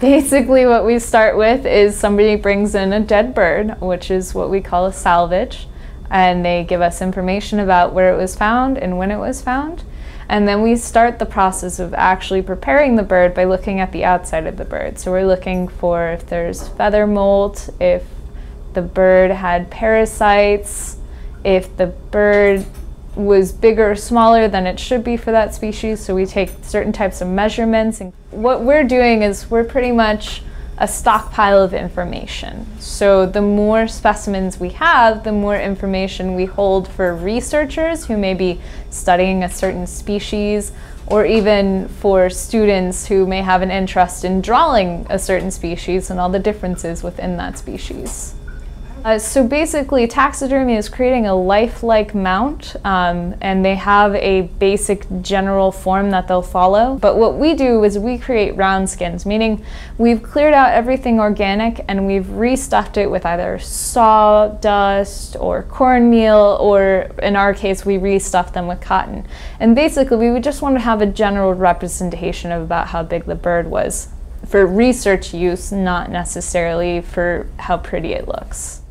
Basically, what we start with is somebody brings in a dead bird, which is what we call a salvage, and they give us information about where it was found and when it was found. And then we start the process of actually preparing the bird by looking at the outside of the bird. So we're looking for if there's feather molt, if the bird had parasites, if the bird was bigger or smaller than it should be for that species. So we take certain types of measurements. And what we're doing is we're pretty much a stockpile of information. So the more specimens we have, the more information we hold for researchers who may be studying a certain species or even for students who may have an interest in drawing a certain species and all the differences within that species. Uh, so basically, taxidermy is creating a lifelike mount, um, and they have a basic general form that they'll follow. But what we do is we create round skins, meaning we've cleared out everything organic and we've restuffed it with either sawdust or cornmeal, or in our case, we restuff them with cotton. And basically, we would just want to have a general representation of about how big the bird was for research use, not necessarily for how pretty it looks.